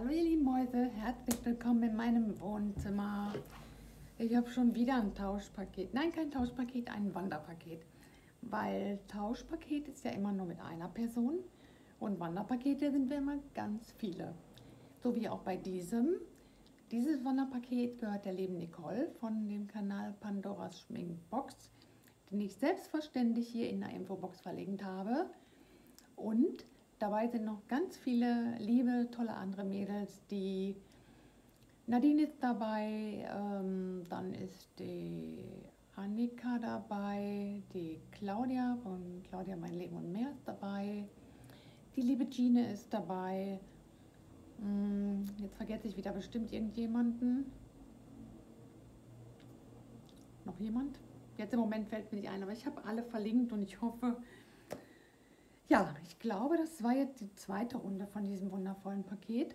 Hallo ihr lieben Mäuse, herzlich willkommen in meinem Wohnzimmer. Ich habe schon wieder ein Tauschpaket. Nein, kein Tauschpaket, ein Wanderpaket. Weil Tauschpaket ist ja immer nur mit einer Person und Wanderpakete sind wir immer ganz viele. So wie auch bei diesem. Dieses Wanderpaket gehört der lieben Nicole von dem Kanal Pandoras Schminkbox, den ich selbstverständlich hier in der Infobox verlinkt habe. Und Dabei sind noch ganz viele liebe, tolle andere Mädels, die Nadine ist dabei, ähm, dann ist die Annika dabei, die Claudia von Claudia Mein Leben und mehr ist dabei, die liebe Gine ist dabei. Hm, jetzt vergesse ich wieder bestimmt irgendjemanden. Noch jemand? Jetzt im Moment fällt mir nicht ein, aber ich habe alle verlinkt und ich hoffe, ja, ich glaube, das war jetzt die zweite Runde von diesem wundervollen Paket.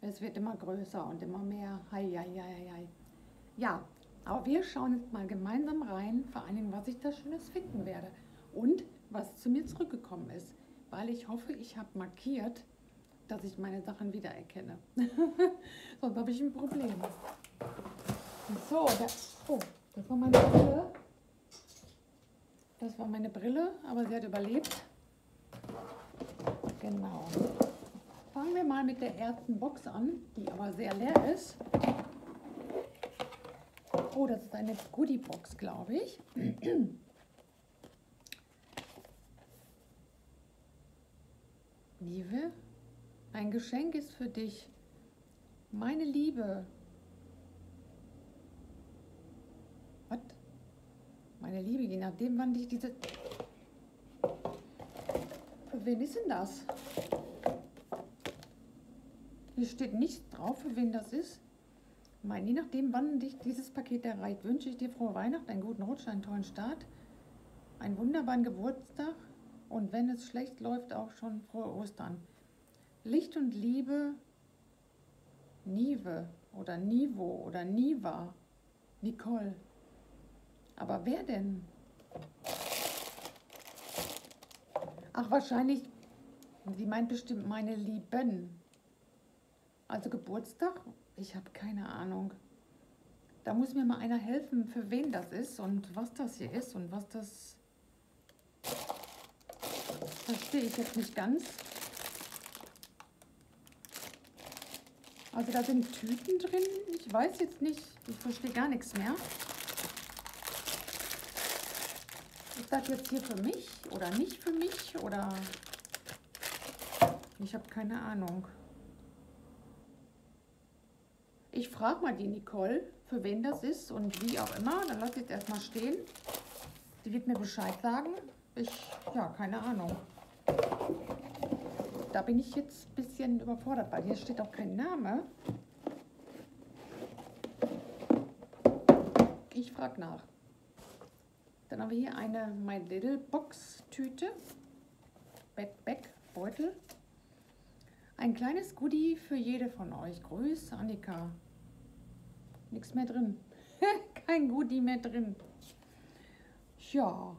Es wird immer größer und immer mehr. Hei, hei, hei, hei. Ja, aber wir schauen jetzt mal gemeinsam rein, vor allen Dingen, was ich da Schönes finden werde und was zu mir zurückgekommen ist, weil ich hoffe, ich habe markiert, dass ich meine Sachen wiedererkenne. Sonst habe ich ein Problem. So, da, oh, das war meine Brille. Das war meine Brille, aber sie hat überlebt. Genau. Fangen wir mal mit der ersten Box an, die aber sehr leer ist. Oh, das ist eine Goodie-Box, glaube ich. Liebe, ein Geschenk ist für dich. Meine Liebe. Was? Meine Liebe, je nachdem, wann dich diese wen ist denn das? Hier steht nichts drauf, für wen das ist. Mein, je nachdem, wann dich dieses Paket erreicht, wünsche ich dir frohe Weihnachten, einen guten Rutsch, einen tollen Start, einen wunderbaren Geburtstag und wenn es schlecht läuft, auch schon frohe Ostern. Licht und Liebe, Nive oder Nivo oder Niva, Nicole. Aber wer denn? Ach, wahrscheinlich, sie meint bestimmt meine Lieben. Also Geburtstag? Ich habe keine Ahnung. Da muss mir mal einer helfen, für wen das ist und was das hier ist und was das... Verstehe ich jetzt nicht ganz. Also da sind Tüten drin. Ich weiß jetzt nicht, ich verstehe gar nichts mehr. Ist das jetzt hier für mich oder nicht für mich oder ich habe keine Ahnung. Ich frage mal die Nicole, für wen das ist und wie auch immer. Dann lasse ich es erstmal stehen. Die wird mir Bescheid sagen. Ich, ja, keine Ahnung. Da bin ich jetzt ein bisschen überfordert, weil hier steht auch kein Name. Ich frage nach. Dann haben wir hier eine My Little Box Tüte. Backpack, Beutel. Ein kleines Goodie für jede von euch. Grüß, Annika. Nichts mehr drin. kein Goodie mehr drin. Ja,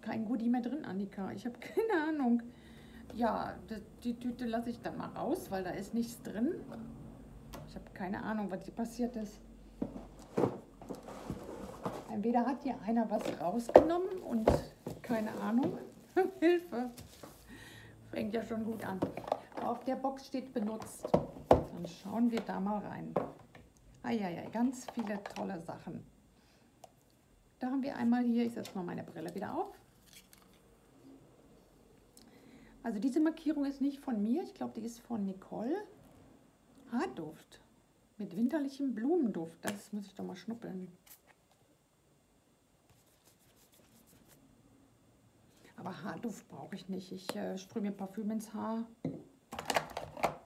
kein Goodie mehr drin, Annika. Ich habe keine Ahnung. Ja, die Tüte lasse ich dann mal raus, weil da ist nichts drin. Ich habe keine Ahnung, was hier passiert ist. Entweder hat hier einer was rausgenommen und keine Ahnung. Hilfe. Fängt ja schon gut an. Auf der Box steht benutzt. Dann schauen wir da mal rein. Eieiei, ganz viele tolle Sachen. Da haben wir einmal hier, ich setze mal meine Brille wieder auf. Also diese Markierung ist nicht von mir, ich glaube, die ist von Nicole. Haarduft mit winterlichem Blumenduft. Das muss ich doch mal schnuppeln. Aber Haarduft brauche ich nicht. Ich äh, sprühe mir Parfüm ins Haar.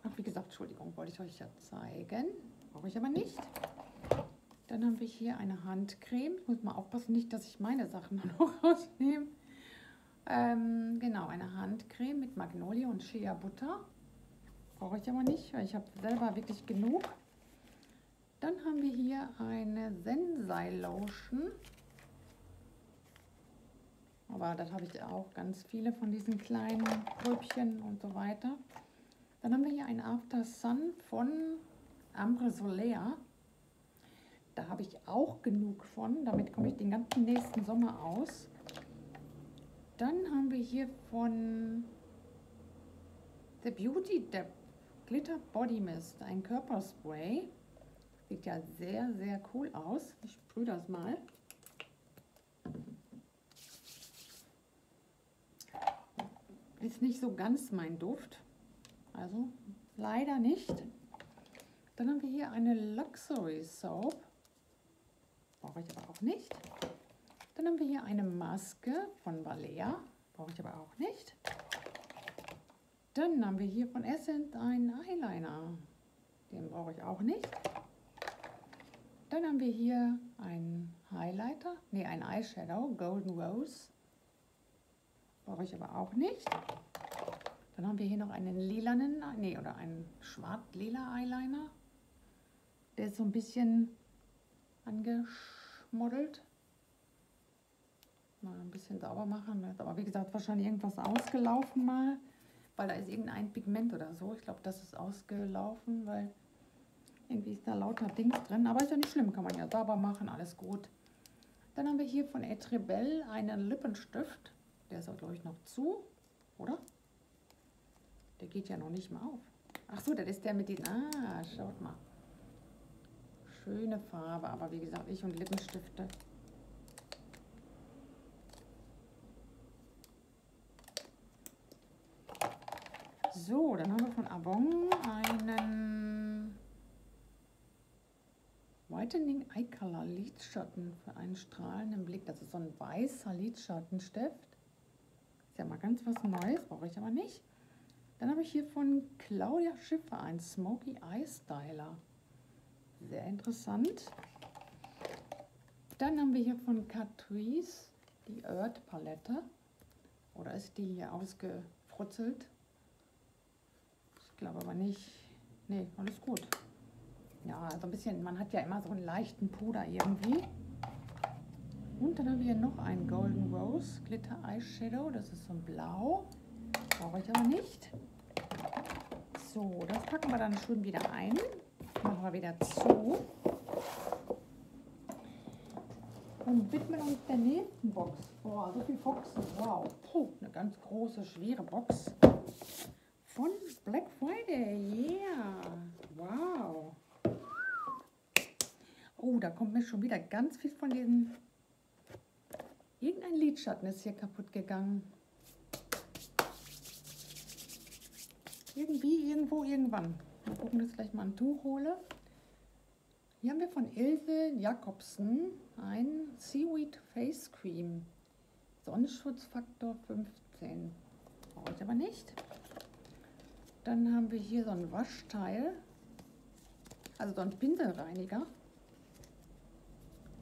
Ach, wie gesagt, Entschuldigung, wollte ich euch ja zeigen. Brauche ich aber nicht. Dann haben wir hier eine Handcreme. Ich muss mal aufpassen, nicht, dass ich meine Sachen noch rausnehme. Ähm, genau, eine Handcreme mit Magnolie und Shea Butter. Brauche ich aber nicht, weil ich habe selber wirklich genug. Dann haben wir hier eine Sensei Lotion. Aber das habe ich auch ganz viele von diesen kleinen Gröbchen und so weiter. Dann haben wir hier ein After Sun von Ambre Solaire. Da habe ich auch genug von. Damit komme ich den ganzen nächsten Sommer aus. Dann haben wir hier von The Beauty Depth Glitter Body Mist, ein Körperspray. Sieht ja sehr, sehr cool aus. Ich sprühe das mal. Ist nicht so ganz mein Duft. Also leider nicht. Dann haben wir hier eine Luxury Soap. Brauche ich aber auch nicht. Dann haben wir hier eine Maske von Balea. Brauche ich aber auch nicht. Dann haben wir hier von Essence einen Eyeliner. Den brauche ich auch nicht. Dann haben wir hier einen Highlighter, ne, ein Eyeshadow, Golden Rose. Brauche ich aber auch nicht. Dann haben wir hier noch einen lilanen, ne, oder einen schwarz-lila Eyeliner. Der ist so ein bisschen angeschmuddelt. Mal ein bisschen sauber machen. Aber wie gesagt, wahrscheinlich irgendwas ausgelaufen mal weil da ist irgendein Pigment oder so. Ich glaube, das ist ausgelaufen, weil irgendwie ist da lauter Dings drin. Aber ist ja nicht schlimm, kann man ja sauber machen, alles gut. Dann haben wir hier von Etrebell einen Lippenstift. Der ist auch, glaube ich, noch zu, oder? Der geht ja noch nicht mal auf. Ach so, das ist der mit den... Ah, schaut mal. Schöne Farbe, aber wie gesagt, ich und Lippenstifte So, dann haben wir von Avon einen Whitening Eye Color Lidschatten für einen strahlenden Blick. Das ist so ein weißer Lidschattenstift. Ist ja mal ganz was Neues, brauche ich aber nicht. Dann habe ich hier von Claudia Schiffer einen Smoky Eye Styler. Sehr interessant. Dann haben wir hier von Catrice die Earth Palette. Oder ist die hier ausgefrutzelt? Ich glaube aber nicht. Nee, alles gut. Ja, also ein bisschen, man hat ja immer so einen leichten Puder irgendwie. Und dann haben wir hier noch einen Golden Rose Glitter Eyeshadow. Das ist so ein Blau. Brauche ich aber nicht. So, das packen wir dann schön wieder ein. Machen wir wieder zu. Und widmen uns der nächsten Box. Boah, so viele Boxen. Wow. Puh, eine ganz große, schwere Box von Black Friday. Yeah. Wow. Oh, da kommt mir schon wieder ganz viel von diesen... Irgendein Lidschatten ist hier kaputt gegangen. Irgendwie, irgendwo, irgendwann. Mal gucken, dass ich gleich mal ein Tuch hole. Hier haben wir von Ilse Jakobsen ein Seaweed Face Cream. Sonnenschutzfaktor 15. Brauche ich aber nicht. Dann haben wir hier so ein Waschteil, also so ein Pinselreiniger.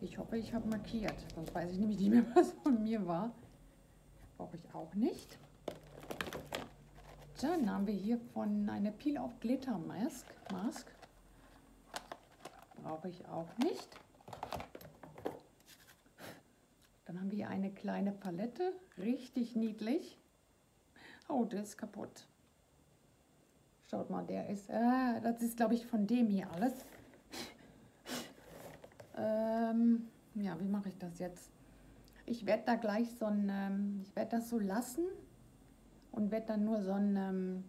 Ich hoffe, ich habe markiert, sonst weiß ich nämlich nicht mehr, was von mir war. Brauche ich auch nicht. Dann haben wir hier von eine Peel-Off Glitter Mask. Mask. Brauche ich auch nicht. Dann haben wir hier eine kleine Palette, richtig niedlich. Oh, der ist kaputt. Schaut mal, der ist, äh, das ist glaube ich von dem hier alles. Ähm, ja, wie mache ich das jetzt? Ich werde da gleich so ein, ähm, ich werde das so lassen und werde dann nur so eine ähm,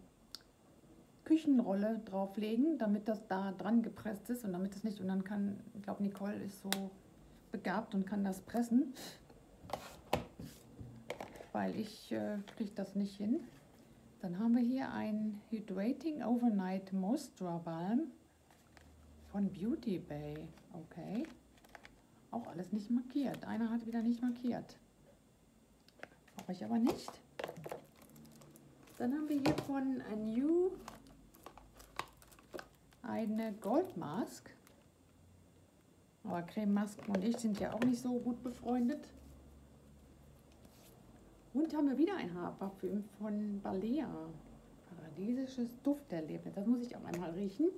Küchenrolle drauflegen, damit das da dran gepresst ist und damit es nicht, und dann kann, ich glaube Nicole ist so begabt und kann das pressen, weil ich äh, kriege das nicht hin. Dann haben wir hier ein Hydrating Overnight Moisture Balm von Beauty Bay. Okay. Auch alles nicht markiert. Einer hat wieder nicht markiert. Brauche ich aber nicht. Dann haben wir hier von A New eine Gold Mask. Aber Creme Masken und ich sind ja auch nicht so gut befreundet. Und haben wir wieder ein Haarparfüm von Balea. Paradiesisches Dufterlebnis. Das muss ich auch einmal riechen.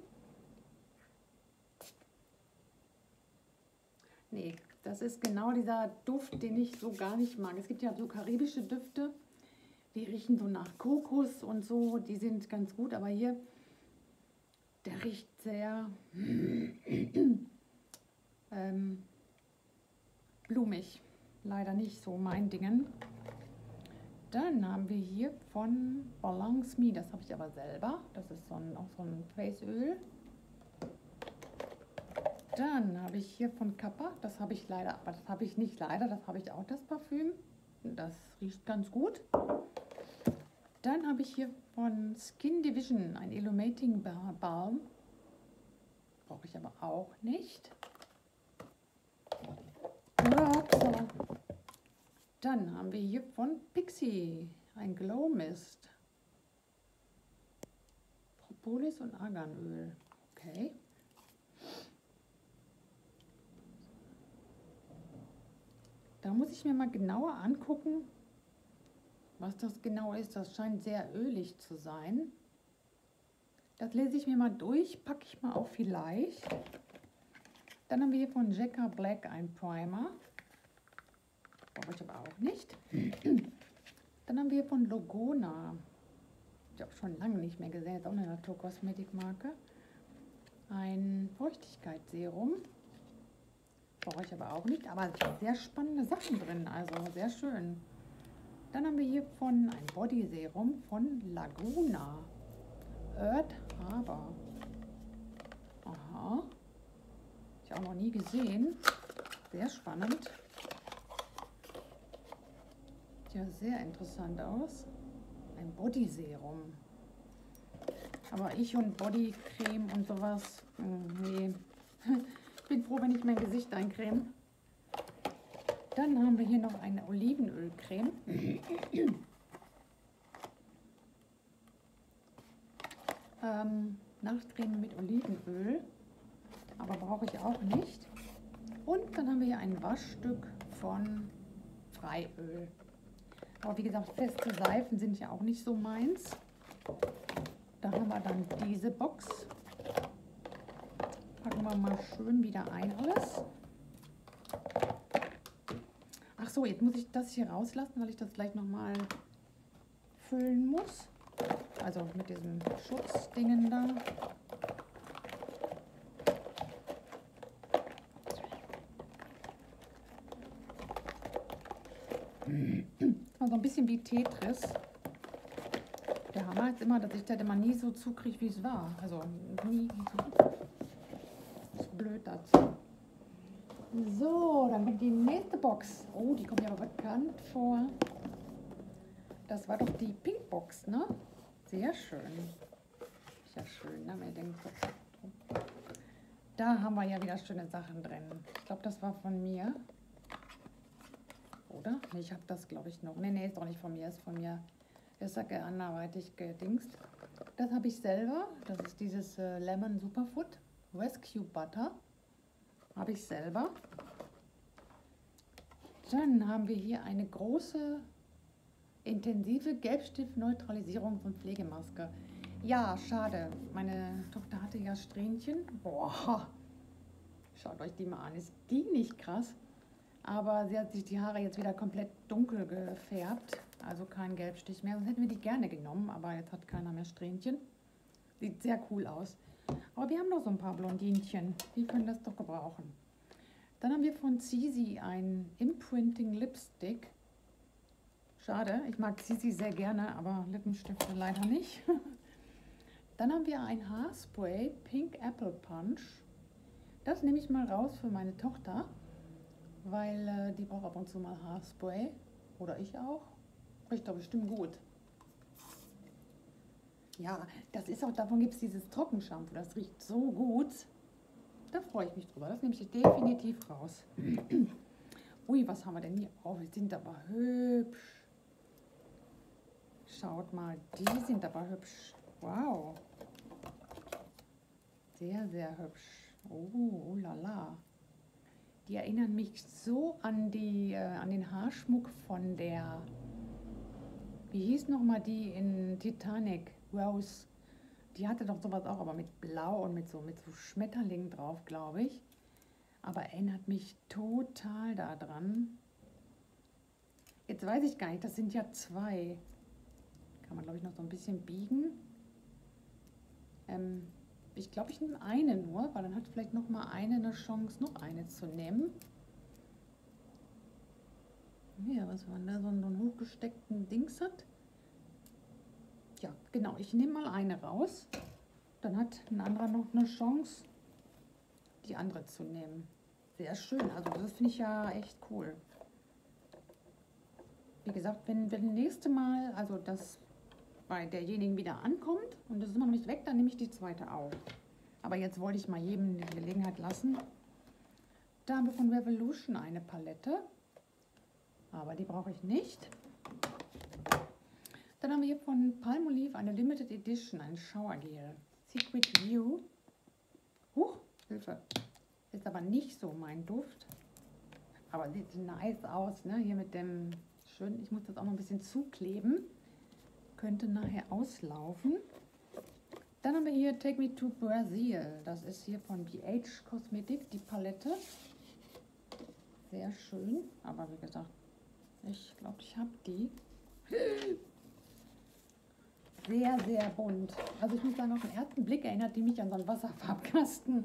Nee, das ist genau dieser Duft, den ich so gar nicht mag. Es gibt ja so karibische Düfte, Die riechen so nach Kokos und so, die sind ganz gut, aber hier, der riecht sehr ähm, blumig. Leider nicht so mein Dingen. Dann haben wir hier von Balance Me, das habe ich aber selber. Das ist so ein, auch so ein Faceöl. Dann habe ich hier von Kappa, das habe ich leider, aber das habe ich nicht leider, das habe ich auch das Parfüm. Das riecht ganz gut. Dann habe ich hier von Skin Division ein Illuminating Balm. Brauche ich aber auch nicht. Dann haben wir hier von Pixie ein Glow Mist. Propolis und Arganöl. Okay. Da muss ich mir mal genauer angucken, was das genau ist. Das scheint sehr ölig zu sein. Das lese ich mir mal durch, packe ich mal auf vielleicht. Dann haben wir hier von Jacka Black ein Primer. Brauche ich aber auch nicht. Dann haben wir von Logona. Ich habe schon lange nicht mehr gesehen, ist auch eine Naturkosmetikmarke. Ein Feuchtigkeitsserum. Brauche ich aber auch nicht, aber sehr spannende Sachen drin, also sehr schön. Dann haben wir hier von ein Body Serum von Laguna. Earth Harbor. Aha. Ich auch noch nie gesehen. Sehr spannend. Sieht ja sehr interessant aus. Ein Body Serum. Aber ich und Bodycreme und sowas, hm, nee. Ich bin froh, wenn ich mein Gesicht eincreme. Dann haben wir hier noch eine Olivenölcreme. ähm, Nachtcreme mit Olivenöl, aber brauche ich auch nicht. Und dann haben wir hier ein Waschstück von Freiöl. Aber wie gesagt, feste Seifen sind ja auch nicht so meins. Da haben wir dann diese Box packen wir mal schön wieder ein alles. Ach so, jetzt muss ich das hier rauslassen, weil ich das gleich nochmal füllen muss. Also mit diesem Schutzdingen da. So ein bisschen wie Tetris. Der Hammer ist immer, dass ich das immer nie so zukriege, wie es war. Also nie so dazu. So, dann kommt die nächste Box. Oh, die kommt mir aber bekannt vor. Das war doch die Pink Box, ne? Sehr schön. Ist ja schön, ne? Mit dem Da haben wir ja wieder schöne Sachen drin. Ich glaube, das war von mir. Oder? Ich habe das, glaube ich, noch. Nee, nee, ist doch nicht von mir, ist von mir. Ist ja anderweitig gedingst. Das habe ich selber. Das ist dieses äh, Lemon Superfood. Rescue Butter habe ich selber. Dann haben wir hier eine große intensive Gelbstift-Neutralisierung von Pflegemaske. Ja, schade. Meine Tochter hatte ja Strähnchen. Boah, schaut euch die mal an. Ist die nicht krass? Aber sie hat sich die Haare jetzt wieder komplett dunkel gefärbt. Also kein Gelbstich mehr. Sonst hätten wir die gerne genommen, aber jetzt hat keiner mehr Strähnchen. Sieht sehr cool aus. Aber wir haben noch so ein paar Blondinchen. Die können das doch gebrauchen. Dann haben wir von Zizi ein Imprinting Lipstick. Schade, ich mag Zizi sehr gerne, aber Lippenstifte leider nicht. Dann haben wir ein Haarspray Pink Apple Punch. Das nehme ich mal raus für meine Tochter, weil äh, die braucht ab und zu mal Haarspray. Oder ich auch. Riecht doch bestimmt gut. Ja, das ist auch, davon gibt es dieses Trockenshampoo, das riecht so gut. Da freue ich mich drüber, das nehme ich definitiv raus. Ui, was haben wir denn hier? Oh, die sind aber hübsch. Schaut mal, die sind aber hübsch. Wow. Sehr, sehr hübsch. Oh, oh la la. Die erinnern mich so an, die, äh, an den Haarschmuck von der, wie hieß nochmal die in Titanic? Rose. Die hatte doch sowas auch, aber mit Blau und mit so, mit so Schmetterlingen drauf, glaube ich. Aber erinnert mich total daran. Jetzt weiß ich gar nicht, das sind ja zwei. Kann man, glaube ich, noch so ein bisschen biegen. Ähm, ich glaube, ich nehme eine nur, weil dann hat vielleicht noch mal eine eine Chance, noch eine zu nehmen. Ja, was man da so einen hochgesteckten Dings hat. Ja, genau. Ich nehme mal eine raus. Dann hat ein anderer noch eine Chance, die andere zu nehmen. Sehr schön. Also das finde ich ja echt cool. Wie gesagt, wenn, wenn das nächste Mal, also das bei derjenigen wieder ankommt und das ist noch nicht weg, dann nehme ich die zweite auf. Aber jetzt wollte ich mal jedem die Gelegenheit lassen. Da haben wir von Revolution eine Palette, aber die brauche ich nicht. Dann haben wir hier von Palmolive eine Limited Edition, ein Showergel. Secret View. Huch, Hilfe. Ist aber nicht so mein Duft. Aber sieht nice aus, ne? Hier mit dem schön. Ich muss das auch noch ein bisschen zukleben. Könnte nachher auslaufen. Dann haben wir hier Take Me to Brazil. Das ist hier von BH Kosmetik, die Palette. Sehr schön. Aber wie gesagt, ich glaube, ich habe die. Sehr, sehr bunt. Also ich muss sagen, auf den ersten Blick erinnert die mich an so einen Wasserfarbkasten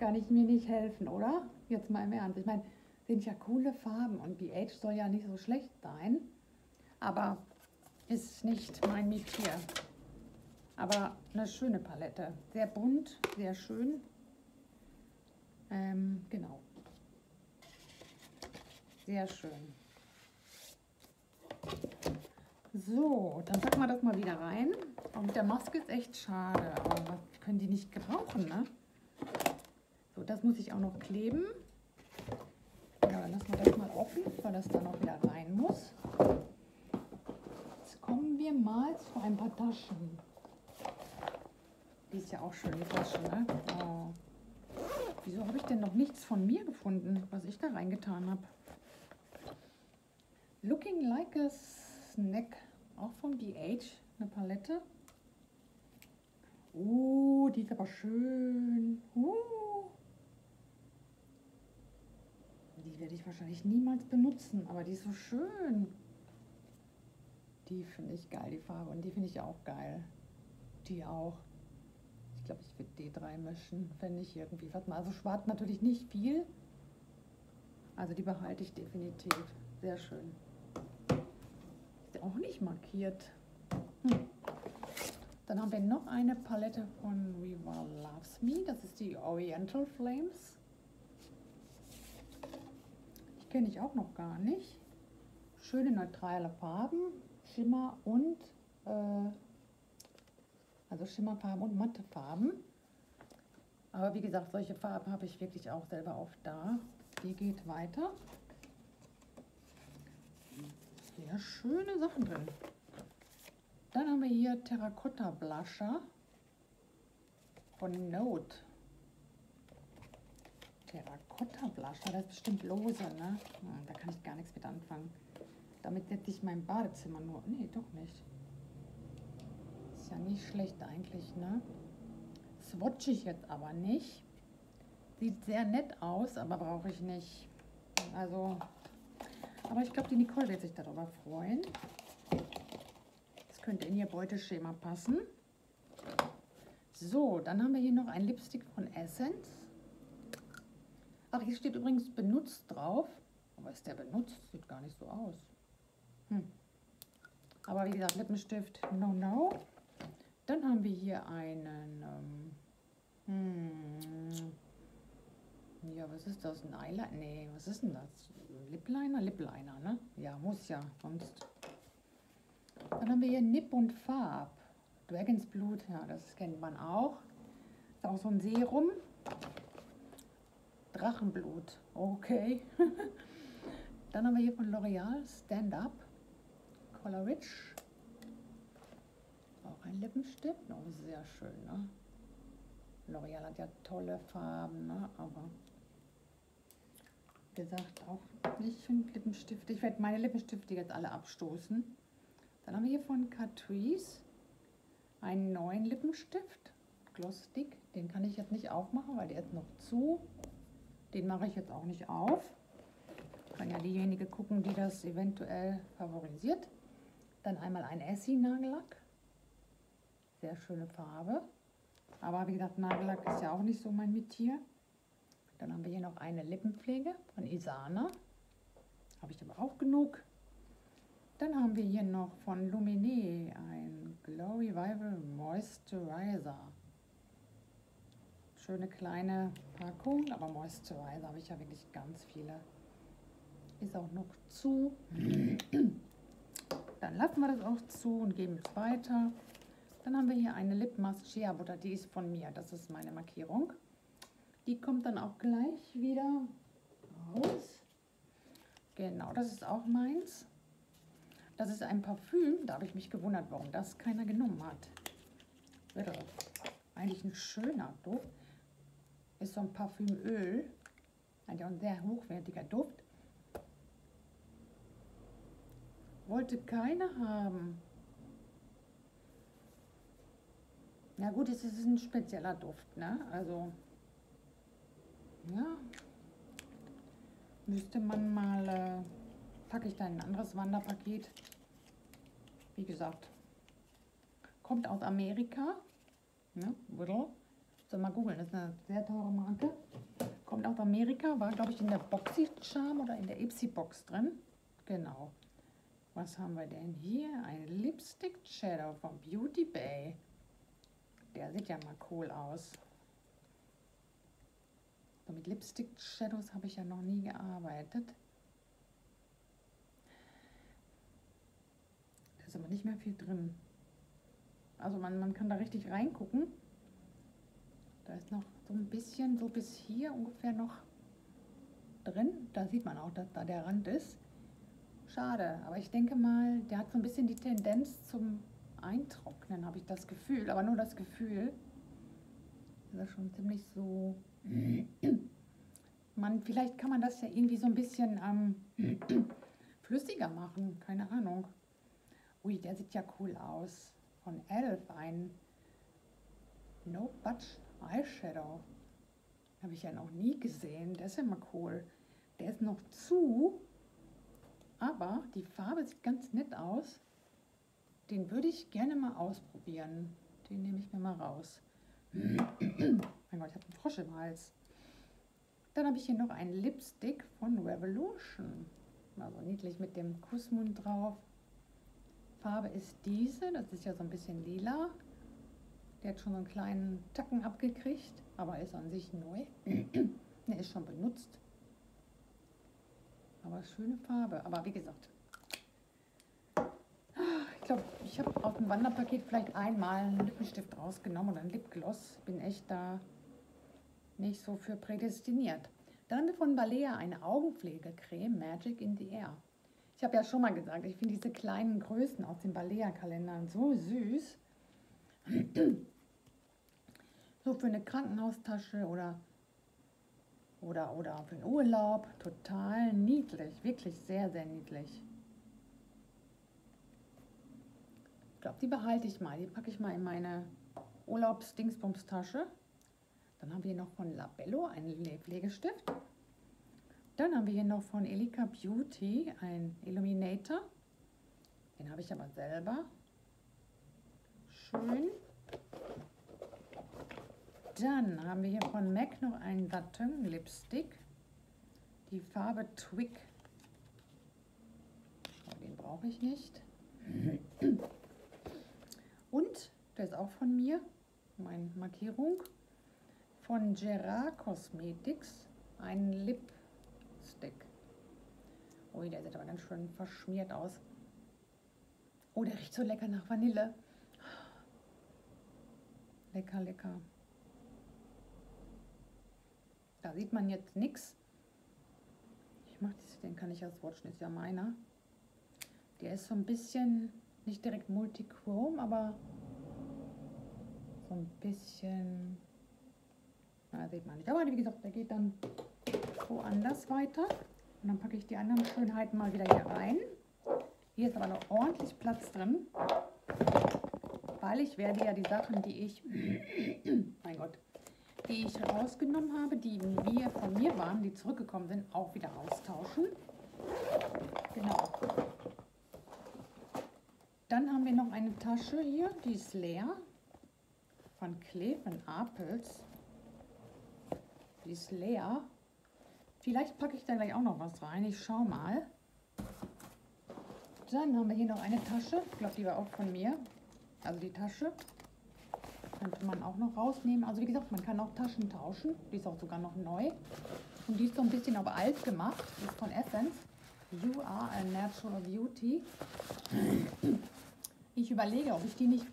kann ich mir nicht helfen, oder? Jetzt mal im Ernst. Ich meine, sind ja coole Farben und BH soll ja nicht so schlecht sein, aber ist nicht mein Metier. Aber eine schöne Palette. Sehr bunt, sehr schön. Ähm, genau. Sehr schön. So, dann packen wir das mal wieder rein. Und mit der Maske ist echt schade, aber können die nicht gebrauchen, ne? So, das muss ich auch noch kleben. Ja, dann lassen wir das mal offen, weil das dann auch wieder rein muss. Jetzt kommen wir mal zu ein paar Taschen. Die ist ja auch schön, die Tasche, ne? Oh. Wieso habe ich denn noch nichts von mir gefunden, was ich da reingetan habe? Looking like a Snack, auch von BH, eine Palette. Oh, die ist aber schön. Uh. Die werde ich wahrscheinlich niemals benutzen, aber die ist so schön. Die finde ich geil, die Farbe. Und die finde ich auch geil. Die auch. Ich glaube, ich würde die drei mischen, wenn ich irgendwie was mal. Also schwarz natürlich nicht viel. Also die behalte ich definitiv. Sehr schön. Ist auch nicht markiert. Hm. Dann haben wir noch eine Palette von Riva Loves Me. Das ist die Oriental Flames kenne ich auch noch gar nicht. Schöne neutrale Farben, Schimmer und äh, also Schimmerfarben und Mattefarben. Aber wie gesagt, solche Farben habe ich wirklich auch selber oft da. Die geht weiter. Sehr schöne Sachen drin. Dann haben wir hier Terracotta Blusher von Note. Terrakotta-Blusher, das ist bestimmt lose, ne? Da kann ich gar nichts mit anfangen. Damit setze ich mein Badezimmer nur... Nee, doch nicht. Ist ja nicht schlecht eigentlich, ne? Swatch ich jetzt aber nicht. Sieht sehr nett aus, aber brauche ich nicht. Also, aber ich glaube, die Nicole wird sich darüber freuen. Das könnte in ihr Beuteschema passen. So, dann haben wir hier noch ein Lipstick von Essence. Ach, hier steht übrigens benutzt drauf. Aber ist der benutzt? Sieht gar nicht so aus. Hm. Aber wie gesagt, Lippenstift, no, no. Dann haben wir hier einen, ähm, hm, ja, was ist das? Ein Eyeliner? Nee, was ist denn das? Lipliner? Lipliner, ne? Ja, muss ja, sonst. Dann haben wir hier Nip und Farb. Dragons Blut, ja, das kennt man auch. Ist auch so ein Serum. Drachenblut. Okay. Dann haben wir hier von L'Oreal Stand Up Color Rich. Auch ein Lippenstift. Oh, sehr schön. Ne? L'Oreal hat ja tolle Farben, ne? aber gesagt, auch nicht für Lippenstift. Ich werde meine Lippenstifte jetzt alle abstoßen. Dann haben wir hier von Catrice einen neuen Lippenstift. Gloss Stick. Den kann ich jetzt nicht aufmachen, weil der ist noch zu. Den mache ich jetzt auch nicht auf. Kann ja diejenige gucken, die das eventuell favorisiert. Dann einmal ein Essie-Nagellack. Sehr schöne Farbe. Aber wie gesagt, Nagellack ist ja auch nicht so mein Metier. Dann haben wir hier noch eine Lippenpflege von Isana. Habe ich aber auch genug. Dann haben wir hier noch von Lumine ein Glow Revival Moisturizer. Schöne kleine Packung, aber Moisturizer habe ich ja wirklich ganz viele. Ist auch noch zu. Dann lassen wir das auch zu und geben es weiter. Dann haben wir hier eine Lip Mask Shea Butter, die ist von mir. Das ist meine Markierung. Die kommt dann auch gleich wieder raus. Genau, das ist auch meins. Das ist ein Parfüm, da habe ich mich gewundert, warum das keiner genommen hat. Wäre eigentlich ein schöner Duft. Ist so ein Parfümöl. Eigentlich auch ein sehr hochwertiger Duft. Wollte keiner haben. Ja gut, es ist ein spezieller Duft, ne? Also, ja. Müsste man mal, äh, packe ich da ein anderes Wanderpaket. Wie gesagt, kommt aus Amerika. Ne? So, mal googeln, das ist eine sehr teure Marke. Kommt aus Amerika, war glaube ich in der Boxy Charm oder in der Ipsy Box drin. Genau. Was haben wir denn hier? Ein Lipstick Shadow von Beauty Bay. Der sieht ja mal cool aus. So, mit Lipstick Shadows habe ich ja noch nie gearbeitet. Da ist aber nicht mehr viel drin. Also man, man kann da richtig reingucken. Da ist noch so ein bisschen, so bis hier ungefähr noch drin. Da sieht man auch, dass da der Rand ist. Schade, aber ich denke mal, der hat so ein bisschen die Tendenz zum Eintrocknen, habe ich das Gefühl. Aber nur das Gefühl. Das ist schon ziemlich so... Man, vielleicht kann man das ja irgendwie so ein bisschen ähm, flüssiger machen. Keine Ahnung. Ui, der sieht ja cool aus. Von Elf ein No Budge Eyeshadow. Habe ich ja noch nie gesehen. Der ist ja mal cool. Der ist noch zu, aber die Farbe sieht ganz nett aus. Den würde ich gerne mal ausprobieren. Den nehme ich mir mal raus. Mein Gott, ich habe einen Frosch im Hals. Dann habe ich hier noch einen Lipstick von Revolution. Also niedlich mit dem Kussmund drauf. Farbe ist diese, das ist ja so ein bisschen lila. Der hat schon so einen kleinen Tacken abgekriegt, aber ist an sich neu. Der ist schon benutzt. Aber schöne Farbe. Aber wie gesagt, glaube, ich habe auf dem Wanderpaket vielleicht einmal einen Lippenstift rausgenommen oder einen Lipgloss. Bin echt da nicht so für prädestiniert. Dann haben wir von Balea eine Augenpflegecreme Magic in the Air. Ich habe ja schon mal gesagt, ich finde diese kleinen Größen aus den Balea-Kalendern so süß. so für eine Krankenhaustasche oder, oder, oder für einen Urlaub. Total niedlich, wirklich sehr, sehr niedlich. Ich glaube, die behalte ich mal. Die packe ich mal in meine Urlaubs-Dingsbums-Tasche. Dann haben wir noch von Labello einen Pflegestift. Dann haben wir hier noch von Elika Beauty ein Illuminator. Den habe ich aber selber. Schön. Dann haben wir hier von MAC noch einen Satin Lipstick. Die Farbe Twig. Den brauche ich nicht. Und, der ist auch von mir, meine Markierung, von Gerard Cosmetics, ein Lip Stick. Ui, der sieht aber ganz schön verschmiert aus. Oh, der riecht so lecker nach Vanille. Lecker, lecker. Da sieht man jetzt nichts. Ich mache den kann ich auswatchen, ist ja meiner. Der ist so ein bisschen, nicht direkt Multichrome, aber so ein bisschen, na, sieht man nicht. Aber wie gesagt, der geht dann woanders weiter. Und dann packe ich die anderen Schönheiten mal wieder hier rein. Hier ist aber noch ordentlich Platz drin, weil ich werde ja die Sachen, die ich, mein Gott, die ich rausgenommen habe, die mir von mir waren, die zurückgekommen sind, auch wieder austauschen. Genau. Dann haben wir noch eine Tasche hier, die ist leer. Von Kleven Apels. Die ist leer. Vielleicht packe ich da gleich auch noch was rein. Ich schau mal. Dann haben wir hier noch eine Tasche. Ich glaube, die war auch von mir. Also die Tasche. Könnte man auch noch rausnehmen. Also wie gesagt, man kann auch Taschen tauschen. Die ist auch sogar noch neu. Und die ist so ein bisschen aber alt gemacht. Die ist von Essence. You are a natural beauty. Ich überlege, ob ich die nicht...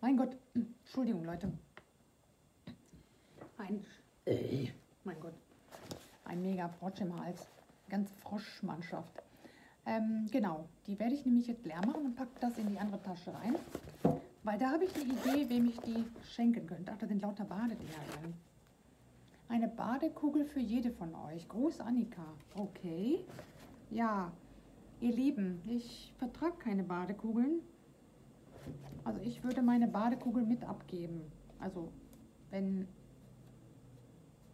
Mein Gott. Entschuldigung, Leute. Ein... Mein Gott. Ein mega Frosch im Hals. Ganz Froschmannschaft. Ähm, genau, die werde ich nämlich jetzt leer machen und packe das in die andere Tasche rein. Weil da habe ich eine Idee, wem ich die schenken könnte. Ach, da sind lauter Badedinger drin. Eine Badekugel für jede von euch. Gruß Annika. Okay. Ja, ihr Lieben, ich vertrage keine Badekugeln. Also ich würde meine Badekugel mit abgeben. Also wenn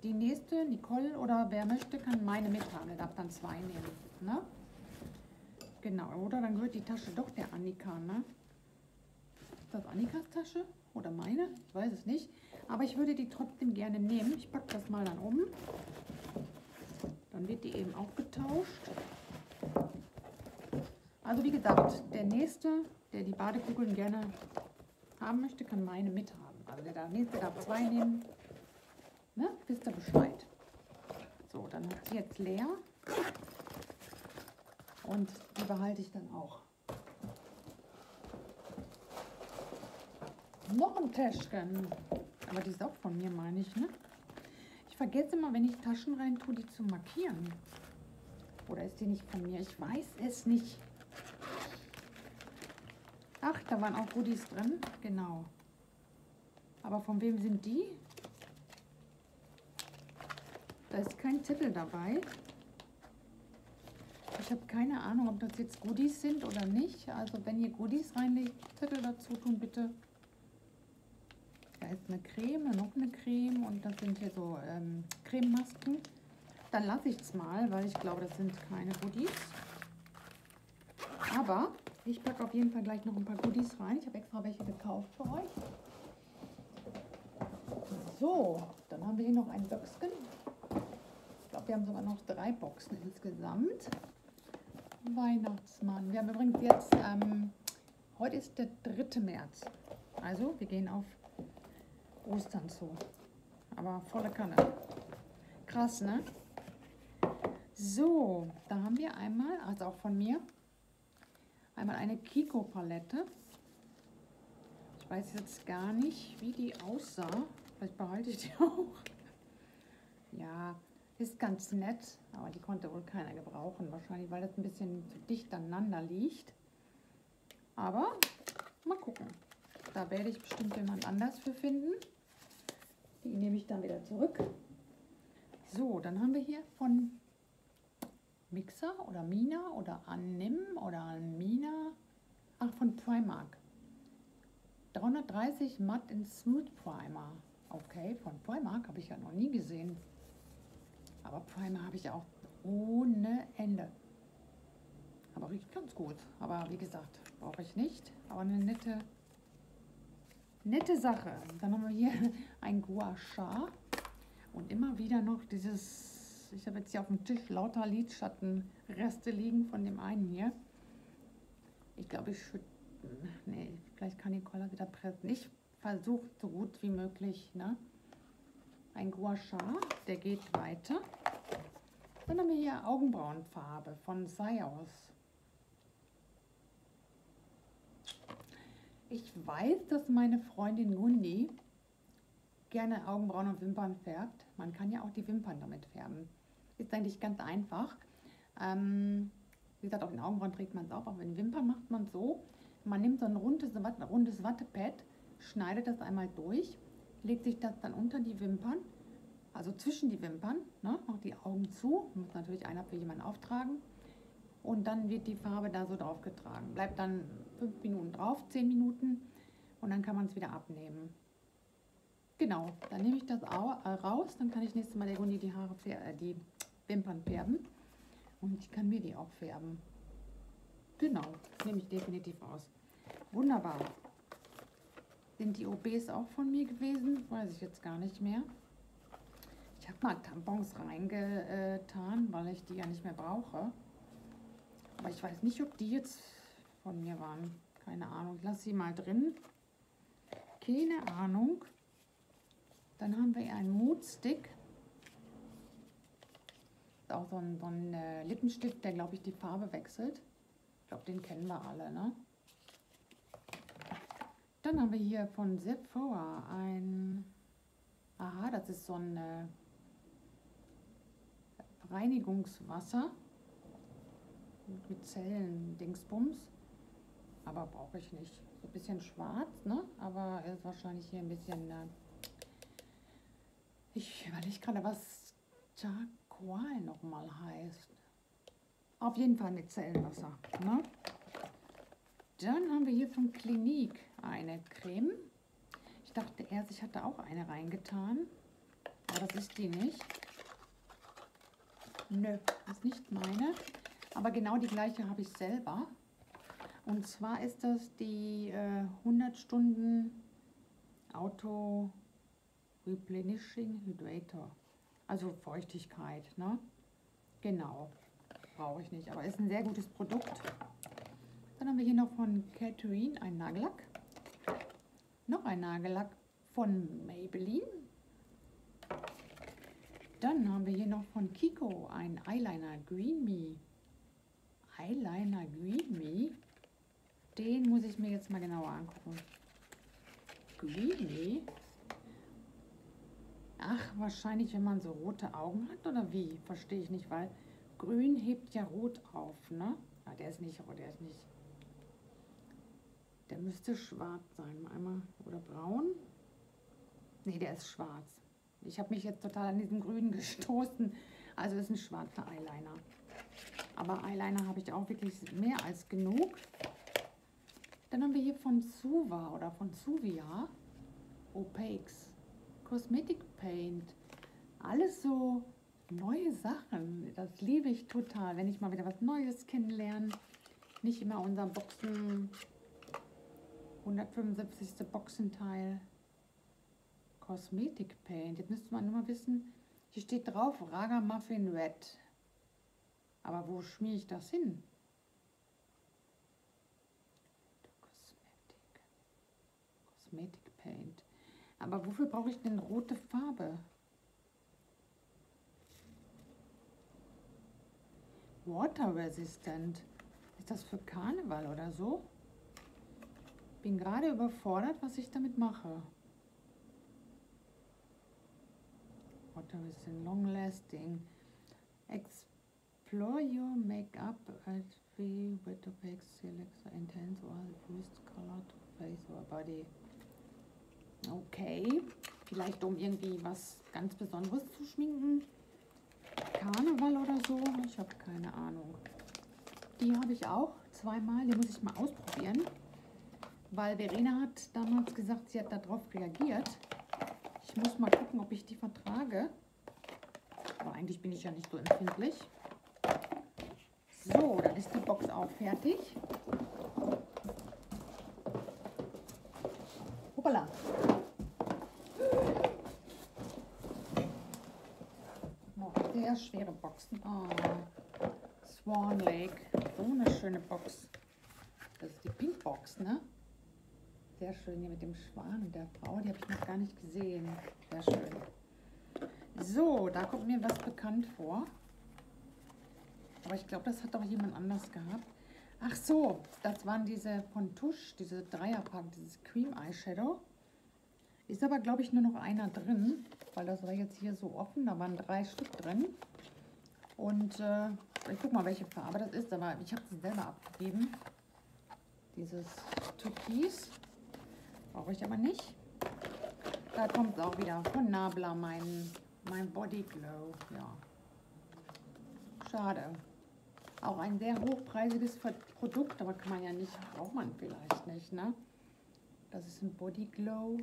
die nächste, Nicole oder wer möchte, kann meine mithaben. Er darf dann zwei nehmen. Ne? Genau, oder dann gehört die Tasche doch der Annika, ne? Ist das Annikas Tasche oder meine? Ich weiß es nicht. Aber ich würde die trotzdem gerne nehmen. Ich packe das mal dann um. Dann wird die eben auch getauscht. Also wie gesagt, der nächste, der die Badekugeln gerne haben möchte, kann meine mithaben. Also der nächste darf zwei nehmen. Ne? Wisst ihr Bescheid. So, dann ist sie jetzt leer. Und die behalte ich dann auch. Noch ein Täschchen. Aber die ist auch von mir, meine ich, ne? Ich vergesse immer, wenn ich Taschen rein tue, die zu markieren. Oder ist die nicht von mir? Ich weiß es nicht. Ach, da waren auch Goodies drin. Genau. Aber von wem sind die? Da ist kein Zettel dabei. Ich habe keine Ahnung, ob das jetzt Goodies sind oder nicht. Also wenn ihr Goodies reinlegt, Zettel dazu tun bitte. Da ist eine Creme, noch eine Creme und das sind hier so ähm, Crememasken. Dann lasse ich es mal, weil ich glaube, das sind keine Goodies. Aber ich packe auf jeden Fall gleich noch ein paar Goodies rein. Ich habe extra welche gekauft für euch. So, dann haben wir hier noch ein Böckchen. Ich glaube, wir haben sogar noch drei Boxen insgesamt. Weihnachtsmann. Wir haben übrigens jetzt, ähm, heute ist der 3. März. Also wir gehen auf Ostern zu. Aber volle Kanne. Krass, ne? So, da haben wir einmal, also auch von mir, einmal eine Kiko-Palette. Ich weiß jetzt gar nicht, wie die aussah. Vielleicht behalte ich die auch. Ja, ist ganz nett, aber die konnte wohl keiner gebrauchen. Wahrscheinlich, weil das ein bisschen zu dicht aneinander liegt. Aber mal gucken. Da werde ich bestimmt jemand anders für finden. Die nehme ich dann wieder zurück. So, dann haben wir hier von Mixer oder Mina oder Anim oder Mina. Ach, von Primark. 330 Matt in Smooth Primer. Okay, von Primark habe ich ja noch nie gesehen. Aber Primer habe ich auch ohne Ende. Aber riecht ganz gut. Aber wie gesagt, brauche ich nicht. Aber eine nette, nette Sache. Dann haben wir hier ein Gua Sha. Und immer wieder noch dieses, ich habe jetzt hier auf dem Tisch lauter Lidschattenreste liegen von dem einen hier. Ich glaube, ich schütte, nee, vielleicht kann Nicola wieder pressen. Ich versuche so gut wie möglich, ne? ein Gua Sha, der geht weiter. Dann haben wir hier Augenbrauenfarbe von Sayos. Ich weiß, dass meine Freundin Gundi gerne Augenbrauen und Wimpern färbt. Man kann ja auch die Wimpern damit färben. Ist eigentlich ganz einfach. Ähm, wie gesagt, auf den Augenbrauen trägt man es auch, aber in Wimpern macht man so. Man nimmt so ein rundes, rundes Wattepad, schneidet das einmal durch legt sich das dann unter die Wimpern, also zwischen die Wimpern, ne, macht die Augen zu, muss natürlich einer für jemanden auftragen und dann wird die Farbe da so drauf getragen. Bleibt dann fünf Minuten drauf, zehn Minuten und dann kann man es wieder abnehmen. Genau, dann nehme ich das äh, raus, dann kann ich nächstes Mal der Gundi die Haare, äh, die Wimpern färben und ich kann mir die auch färben. Genau, nehme ich definitiv aus. Wunderbar. Sind die OBs auch von mir gewesen? Weiß ich jetzt gar nicht mehr. Ich habe mal Tampons reingetan, weil ich die ja nicht mehr brauche. Aber ich weiß nicht, ob die jetzt von mir waren. Keine Ahnung. Ich lasse sie mal drin. Keine Ahnung. Dann haben wir einen Moodstick. Auch so ein, so ein äh, Lippenstift, der, glaube ich, die Farbe wechselt. Ich glaube, den kennen wir alle, ne? Dann haben wir hier von Sephora ein... Aha, das ist so ein äh, Reinigungswasser mit Zellen, Dingsbums. Aber brauche ich nicht. So ein bisschen schwarz, ne? Aber ist wahrscheinlich hier ein bisschen... Äh ich überlege gerade, was Charcoal nochmal heißt. Auf jeden Fall mit Zellenwasser. Ne? Dann haben wir hier von Clinique eine Creme. Ich dachte erst, ich hatte auch eine reingetan. Aber das ist die nicht. Nö, ist nicht meine. Aber genau die gleiche habe ich selber. Und zwar ist das die äh, 100 Stunden Auto Replenishing Hydrator. Also Feuchtigkeit, ne? Genau. Brauche ich nicht, aber ist ein sehr gutes Produkt. Dann haben wir hier noch von Catherine ein Nagellack. Noch ein Nagellack von Maybelline. Dann haben wir hier noch von Kiko ein Eyeliner Green Me. Eyeliner Green Me. Den muss ich mir jetzt mal genauer angucken. Green Me. Ach, wahrscheinlich, wenn man so rote Augen hat oder wie? Verstehe ich nicht, weil grün hebt ja rot auf, ne? Ah, der ist nicht rot, der ist nicht. Der müsste schwarz sein, einmal. Oder braun? Nee, der ist schwarz. Ich habe mich jetzt total an diesen grünen gestoßen. Also ist ein schwarzer Eyeliner. Aber Eyeliner habe ich auch wirklich mehr als genug. Dann haben wir hier von Suva oder von Suvia Opaques Cosmetic Paint. Alles so neue Sachen. Das liebe ich total, wenn ich mal wieder was Neues kennenlerne. Nicht immer unser Boxen 175. Boxenteil. Cosmetic Paint. Jetzt müsste man nur mal wissen, hier steht drauf Raga Muffin Red. Aber wo schmier ich das hin? Cosmetic. Cosmetic. Aber wofür brauche ich denn rote Farbe? Water Resistant. Ist das für Karneval oder so? Bin gerade überfordert, was ich damit mache. Water Resistant, Long Lasting. Explore your makeup at free with opaque select intense or boost color to face or body. Okay, vielleicht um irgendwie was ganz Besonderes zu schminken. Karneval oder so, ich habe keine Ahnung. Die habe ich auch zweimal, die muss ich mal ausprobieren. Weil Verena hat damals gesagt, sie hat darauf reagiert. Ich muss mal gucken, ob ich die vertrage. Aber eigentlich bin ich ja nicht so empfindlich. So, dann ist die Box auch fertig. Hoppala. Noch sehr schwere Boxen. Oh, Swan Lake. So eine schöne Box. Das ist die Pink Box, ne? Sehr schön hier mit dem Schwan und der Frau. Die habe ich noch gar nicht gesehen. Sehr schön. So, da kommt mir was bekannt vor. Aber ich glaube, das hat doch jemand anders gehabt. Ach so, das waren diese von Tusch, diese Dreierpack, dieses Cream Eyeshadow. Ist aber, glaube ich, nur noch einer drin, weil das war jetzt hier so offen. Da waren drei Stück drin. Und äh, ich guck mal, welche Farbe das ist, aber ich habe sie selber abgegeben. Dieses Türkis. Brauche ich aber nicht. Da kommt es auch wieder von Nabla, mein, mein Body Glow. Ja. Schade. Auch ein sehr hochpreisiges Produkt, aber kann man ja nicht, braucht man vielleicht nicht, ne? Das ist ein Body Glow.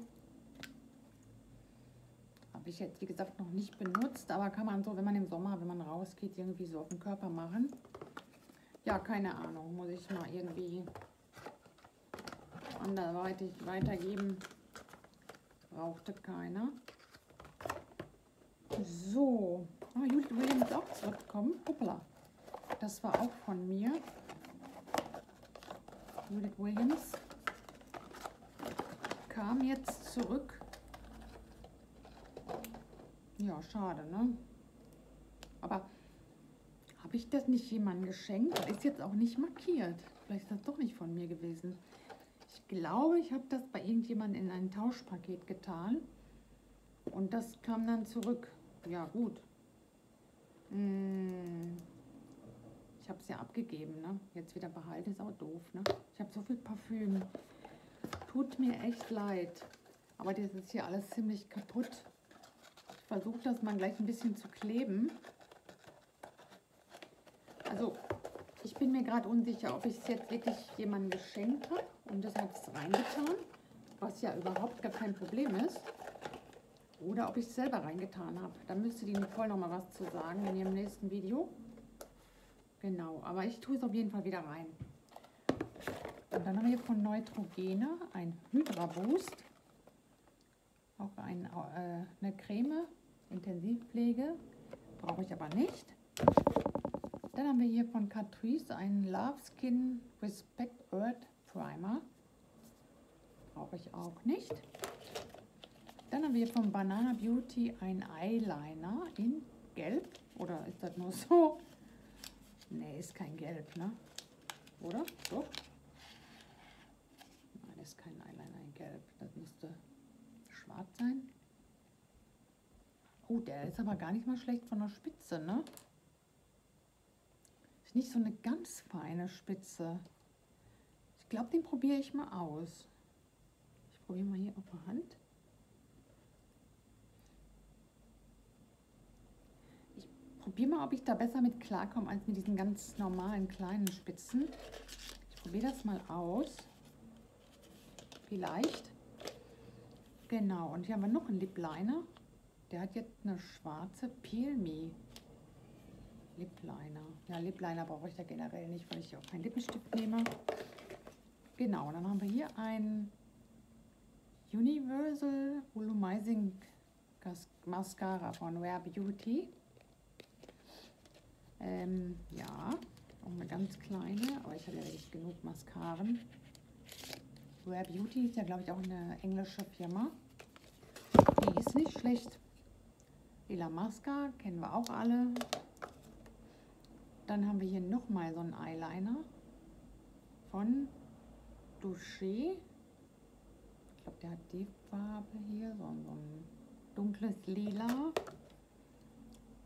Habe ich jetzt, wie gesagt, noch nicht benutzt, aber kann man so, wenn man im Sommer, wenn man rausgeht, irgendwie so auf den Körper machen. Ja, keine Ahnung. Muss ich mal irgendwie anderweitig weitergeben. Brauchte keiner. So. Oh, Judith Williams auch zurückgekommen. Hoppla. Das war auch von mir. Judith Williams kam jetzt zurück. Ja, schade, ne? Aber habe ich das nicht jemandem geschenkt? Ist jetzt auch nicht markiert. Vielleicht ist das doch nicht von mir gewesen. Ich glaube, ich habe das bei irgendjemandem in ein Tauschpaket getan. Und das kam dann zurück. Ja, gut. Hm. Ich habe es ja abgegeben, ne? Jetzt wieder behalten ist auch doof, ne? Ich habe so viel Parfüm. Tut mir echt leid. Aber das ist hier alles ziemlich kaputt. Ich versuche das mal gleich ein bisschen zu kleben. Also, ich bin mir gerade unsicher, ob ich es jetzt wirklich jemandem geschenkt habe und deshalb es reingetan, was ja überhaupt gar kein Problem ist. Oder ob ich es selber reingetan habe. Da müsste die Nicole noch mal was zu sagen in ihrem nächsten Video. Genau, aber ich tue es auf jeden Fall wieder rein. Und dann haben wir hier von Neutrogena ein Hydra Boost. Auch ein, äh, eine Creme, Intensivpflege. Brauche ich aber nicht. Dann haben wir hier von Catrice einen Love Skin Respect Earth Primer. Brauche ich auch nicht. Dann haben wir von Banana Beauty ein Eyeliner in Gelb. Oder ist das nur so? Ne, ist kein Gelb, ne? Oder? Doch. Nein, ist kein Eyeliner in Gelb. Das müsste schwarz sein. Oh, der ist aber gar nicht mal schlecht von der Spitze, ne? Ist nicht so eine ganz feine Spitze. Ich glaube, den probiere ich mal aus. Ich probiere mal hier auf der Hand. Probiere mal, ob ich da besser mit klarkomme als mit diesen ganz normalen kleinen Spitzen. Ich probiere das mal aus. Vielleicht. Genau, und hier haben wir noch einen Lip Liner. Der hat jetzt eine schwarze Peel Me Lip Liner. Ja, Lip Liner brauche ich da generell nicht, weil ich auch keinen Lippenstift nehme. Genau, dann haben wir hier ein Universal Volumizing Mascara von Rare Beauty. Ähm, ja, auch eine ganz kleine, aber ich habe ja nicht genug Mascaren. Rare Beauty ist ja, glaube ich, auch eine englische Firma. Die ist nicht schlecht. Lila Masca kennen wir auch alle. Dann haben wir hier nochmal so einen Eyeliner von Douché. Ich glaube, der hat die Farbe hier, so, so ein dunkles Lila.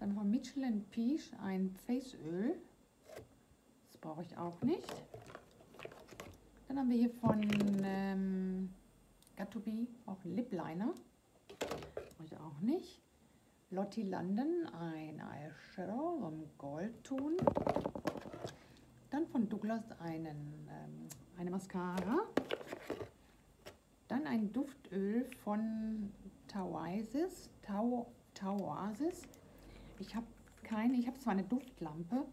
Dann von Mitchell Peach ein Faceöl. Das brauche ich auch nicht. Dann haben wir hier von ähm, Got2b auch Lip Liner. Brauche ich auch nicht. Lottie London ein Eyeshadow, so ein Goldton. Dann von Douglas einen, ähm, eine Mascara. Dann ein Duftöl von Tauasis, Tau, Tauasis. Ich habe keine, ich habe zwar eine Duftlampe.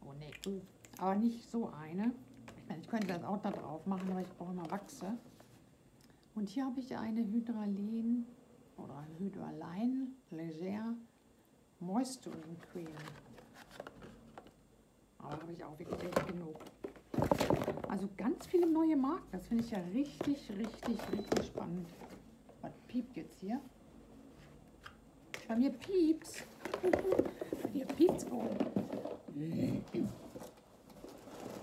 Oh ne, aber nicht so eine. Ich, meine, ich könnte das auch da drauf machen, aber ich brauche immer Wachse. Und hier habe ich eine Hydralin oder Hydraline Leger Moisturing Cream. Aber habe ich auch wirklich echt genug. Also ganz viele neue Marken. Das finde ich ja richtig, richtig, richtig spannend. Was piept jetzt hier? Bei mir piept's. Piept's wohl.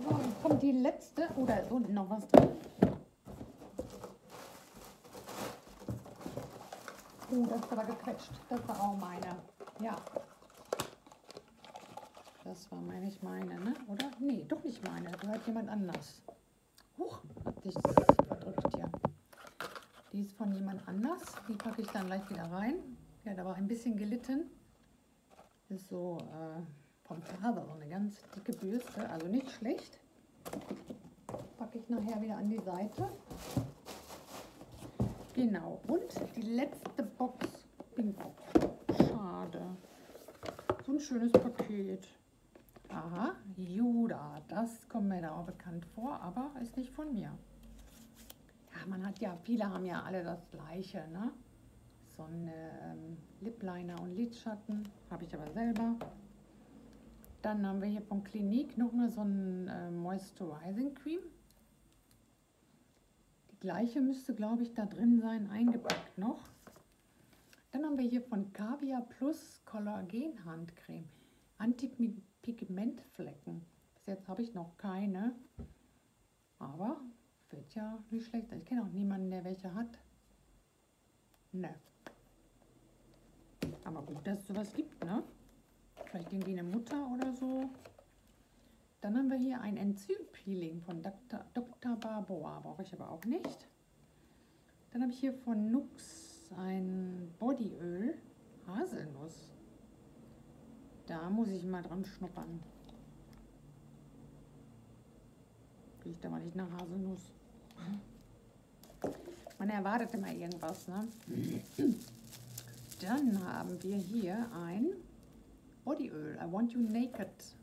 So, jetzt kommt die letzte. Oh, da ist unten noch was drin. Oh, das ist aber gequetscht. Das war auch meine. Ja. Das war meine, ich meine, ne? Oder? Nee, doch nicht meine. Gehört jemand anders. Huch, hat sich verdrückt hier. Die ist von jemand anders. Die packe ich dann gleich wieder rein. Ja, da war ein bisschen gelitten. Ist so äh, vom Faser so eine ganz dicke Bürste, also nicht schlecht. Packe ich nachher wieder an die Seite. Genau, und die letzte Box, Pinkbox. Schade. So ein schönes Paket. Aha, Juda, das kommt mir da auch bekannt vor, aber ist nicht von mir. Ja, man hat ja, viele haben ja alle das gleiche, ne? So ein ähm, Lip Liner und Lidschatten, habe ich aber selber. Dann haben wir hier von Clinique noch mal so ein äh, Moisturizing Cream. Die gleiche müsste, glaube ich, da drin sein, eingepackt noch. Dann haben wir hier von Caviar Plus Kollagen Handcreme. Anti-Pigmentflecken. Bis jetzt habe ich noch keine. Aber wird ja nicht schlecht. Ich kenne auch niemanden, der welche hat. Ne. Aber gut, dass es sowas gibt, ne? Vielleicht irgendwie eine Mutter oder so. Dann haben wir hier ein Enzympeeling von Dr. Dr. Barboa. Brauche ich aber auch nicht. Dann habe ich hier von Nux ein Bodyöl. Haselnuss. Da muss ich mal dran schnuppern. Riecht aber nicht nach Haselnuss. Man erwartet immer irgendwas, ne? Dann haben wir hier ein Bodyöl. I Want You Naked.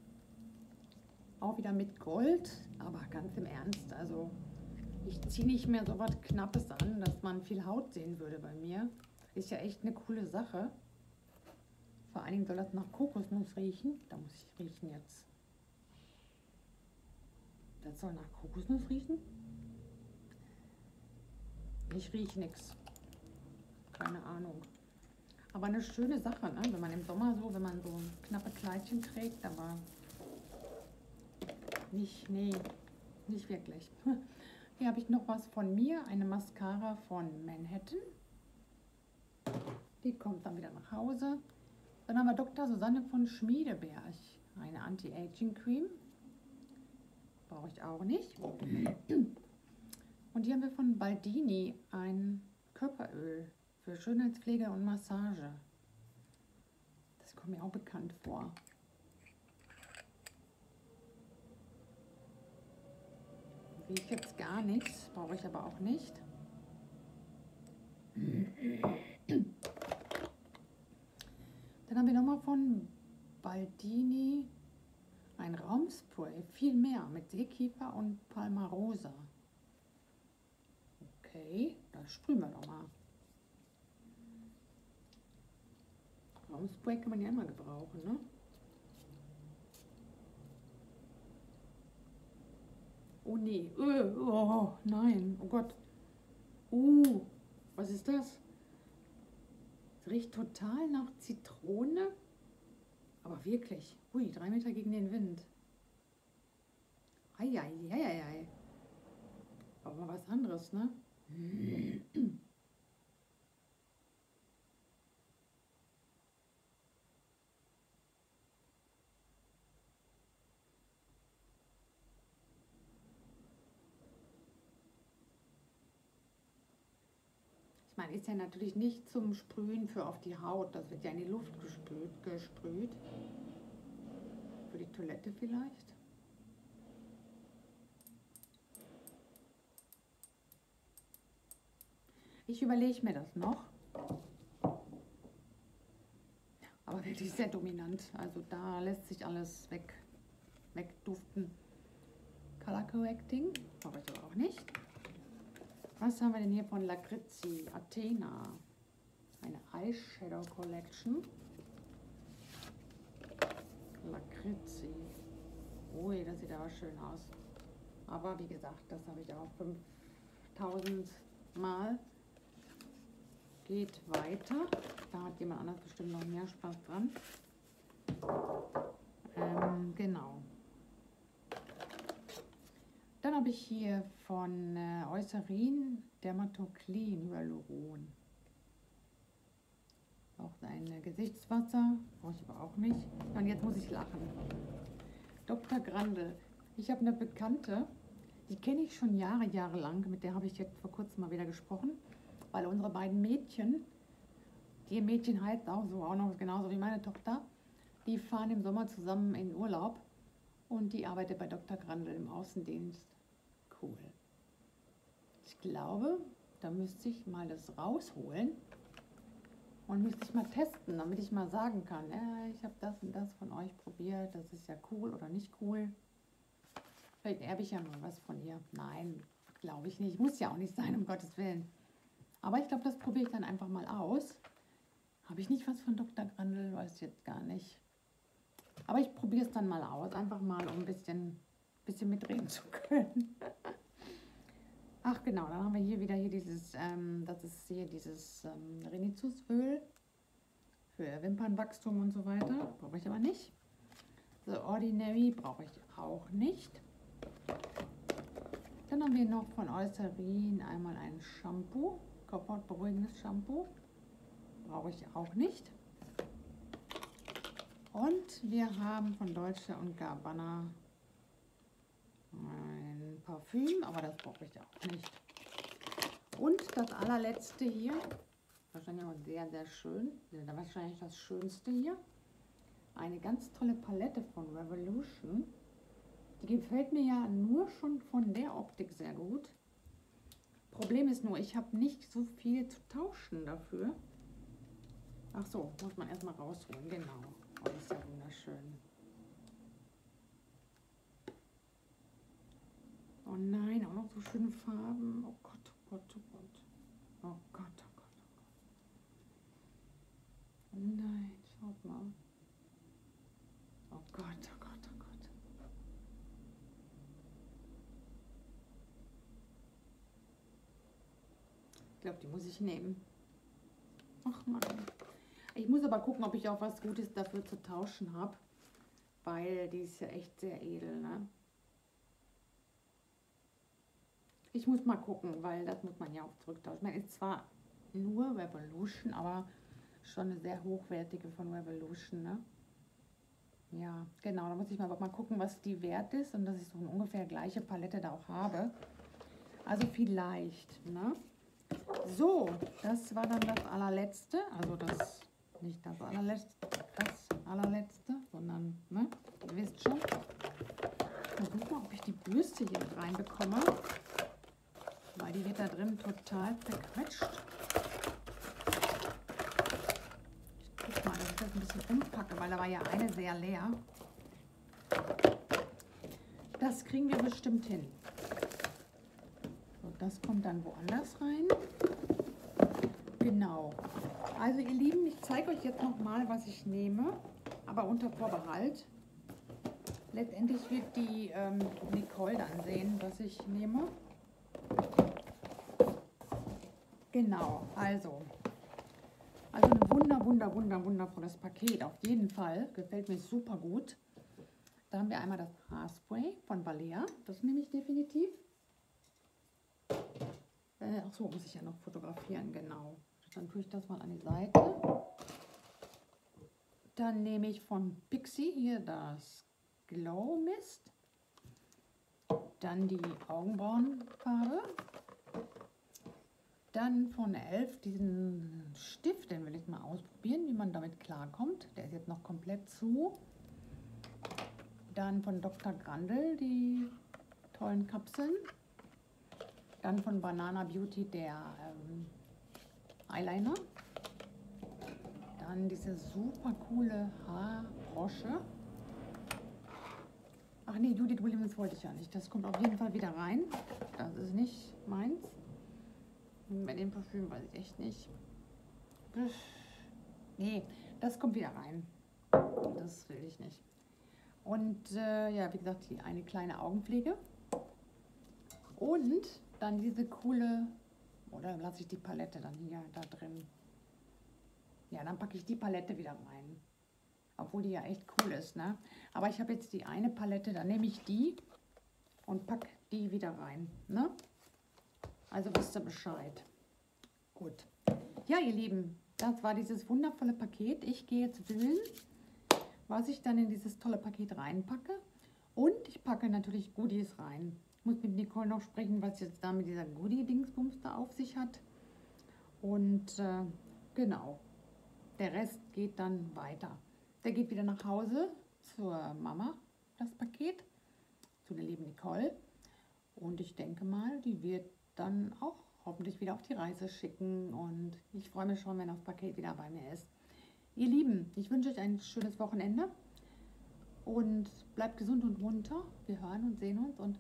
Auch wieder mit Gold, aber ganz im Ernst. Also ich ziehe nicht mehr so was Knappes an, dass man viel Haut sehen würde bei mir. Ist ja echt eine coole Sache. Vor allen Dingen soll das nach Kokosnuss riechen. Da muss ich riechen jetzt. Das soll nach Kokosnuss riechen? Ich rieche nichts. Keine Ahnung. Aber eine schöne Sache, ne? wenn man im Sommer so, wenn man so ein knappe Kleidchen trägt, aber nicht, nee, nicht wirklich. Hier habe ich noch was von mir, eine Mascara von Manhattan. Die kommt dann wieder nach Hause. Dann haben wir Dr. Susanne von Schmiedeberg, eine Anti-Aging Cream. Brauche ich auch nicht. Und hier haben wir von Baldini ein Körperöl für Schönheitspflege und Massage. Das kommt mir auch bekannt vor. Riecht jetzt gar nichts, brauche ich aber auch nicht. Dann haben wir nochmal von Baldini ein Raumspray, viel mehr mit Seekiefer und Palmarosa. Okay, das sprühen wir doch mal. Raumspray kann man ja immer gebrauchen, ne? Oh nee, uh, oh nein, oh Gott. Uh, was ist das? Es riecht total nach Zitrone, aber wirklich. Ui, drei Meter gegen den Wind. Eieieiei. Aber was anderes, ne? Meine, ist ja natürlich nicht zum Sprühen für auf die Haut. Das wird ja in die Luft gesprüht. gesprüht. Für die Toilette vielleicht. Ich überlege mir das noch. Aber wirklich sehr dominant. Also da lässt sich alles weg, wegduften. Color Correcting brauche ich aber auch nicht. Was haben wir denn hier von Lacrizzi? Athena. Eine Eyeshadow Collection. Lacrizzi. Ui, das sieht aber schön aus. Aber wie gesagt, das habe ich auch 5000 Mal. Geht weiter. Da hat jemand anders bestimmt noch mehr Spaß dran. Ähm, genau. Dann habe ich hier von äh, Eucerin Dermatoclean Hyaluron. Auch ein Gesichtswasser, brauche ich aber auch nicht. Und jetzt muss ich lachen. Dr. Grande. Ich habe eine Bekannte, die kenne ich schon Jahre, Jahre lang. Mit der habe ich jetzt vor kurzem mal wieder gesprochen, weil unsere beiden Mädchen, die Mädchen heißt auch so, auch noch genauso wie meine Tochter, die fahren im Sommer zusammen in Urlaub und die arbeitet bei Dr. Grandel im Außendienst cool. Ich glaube, da müsste ich mal das rausholen. Und müsste ich mal testen, damit ich mal sagen kann, ja, ich habe das und das von euch probiert, das ist ja cool oder nicht cool. Vielleicht erbe ich ja mal was von ihr. Nein, glaube ich nicht. Muss ja auch nicht sein, um Gottes Willen. Aber ich glaube, das probiere ich dann einfach mal aus. Habe ich nicht was von Dr. Grandel? Weiß ich jetzt gar nicht. Aber ich probiere es dann mal aus. Einfach mal, um ein bisschen, bisschen mitreden zu können. Ach genau, dann haben wir hier wieder hier dieses, ähm, das ist hier dieses ähm, Renitusöl für Wimpernwachstum und so weiter. Brauche ich aber nicht. The Ordinary brauche ich auch nicht. Dann haben wir noch von Eucerin einmal ein Shampoo, kopfhautberuhigendes Shampoo. Brauche ich auch nicht. Und wir haben von Dolce und Gabbana Parfüm, aber das brauche ich auch nicht. Und das allerletzte hier, wahrscheinlich auch sehr, sehr schön, wahrscheinlich das schönste hier, eine ganz tolle Palette von Revolution. Die gefällt mir ja nur schon von der Optik sehr gut. Problem ist nur, ich habe nicht so viel zu tauschen dafür. Ach so, muss man erstmal rausholen, genau. Oh, das ist ja wunderschön. Oh nein, auch noch so schöne Farben. Oh Gott, oh Gott, oh Gott. Oh Gott, oh Gott, oh Gott. Oh nein, schaut mal. Oh Gott, oh Gott, oh Gott. Ich glaube, die muss ich nehmen. Ach Mann. Ich muss aber gucken, ob ich auch was Gutes dafür zu tauschen habe. Weil die ist ja echt sehr edel, ne? Ich muss mal gucken, weil das muss man ja auch zurücktauschen. Man ist zwar nur Revolution, aber schon eine sehr hochwertige von Revolution, ne? Ja, genau, da muss ich mal, mal gucken, was die wert ist und dass ich so eine ungefähr gleiche Palette da auch habe. Also vielleicht, ne? So, das war dann das allerletzte, also das, nicht das allerletzte, das allerletzte, sondern, ne, ihr wisst schon. Versuch mal, ob ich die Bürste hier reinbekomme weil die wird da drin total zerquetscht. Ich guck mal, dass ich das ein bisschen umpacke, weil da war ja eine sehr leer. Das kriegen wir bestimmt hin. So, das kommt dann woanders rein. Genau. Also ihr Lieben, ich zeige euch jetzt noch mal, was ich nehme, aber unter Vorbehalt. Letztendlich wird die ähm, Nicole dann sehen, was ich nehme. Genau, also. Also ein wunder, wunder, wunder, wundervolles Paket. Auf jeden Fall. Gefällt mir super gut. Da haben wir einmal das Haarspray von Balea. Das nehme ich definitiv. Äh, ach muss ich ja noch fotografieren, genau. Dann tue ich das mal an die Seite. Dann nehme ich von Pixie hier das Glow Mist. Dann die Augenbrauenfarbe. Dann von Elf diesen Stift, den will ich mal ausprobieren, wie man damit klarkommt. Der ist jetzt noch komplett zu. Dann von Dr. Grandel die tollen Kapseln. Dann von Banana Beauty der ähm, Eyeliner. Dann diese super coole Haarbrosche. Ach nee, Judith Williams wollte ich ja nicht. Das kommt auf jeden Fall wieder rein. Das ist nicht meins. Bei dem Parfüm weiß ich echt nicht. Nee, das kommt wieder rein. Das will ich nicht. Und äh, ja, wie gesagt, die eine kleine Augenpflege. Und dann diese coole, oder lasse ich die Palette dann hier da drin. Ja, dann packe ich die Palette wieder rein. Obwohl die ja echt cool ist, ne? Aber ich habe jetzt die eine Palette, dann nehme ich die und packe die wieder rein, ne? Also wisst ihr Bescheid. Gut. Ja, ihr Lieben, das war dieses wundervolle Paket. Ich gehe jetzt wählen, was ich dann in dieses tolle Paket reinpacke. Und ich packe natürlich Goodies rein. Ich muss mit Nicole noch sprechen, was jetzt da mit dieser Goodie-Dingsbums da auf sich hat. Und äh, genau, der Rest geht dann weiter. Der geht wieder nach Hause zur Mama, das Paket, zu der lieben Nicole. Und ich denke mal, die wird dann auch hoffentlich wieder auf die Reise schicken. Und ich freue mich schon, wenn das Paket wieder bei mir ist. Ihr Lieben, ich wünsche euch ein schönes Wochenende und bleibt gesund und munter. Wir hören und sehen uns und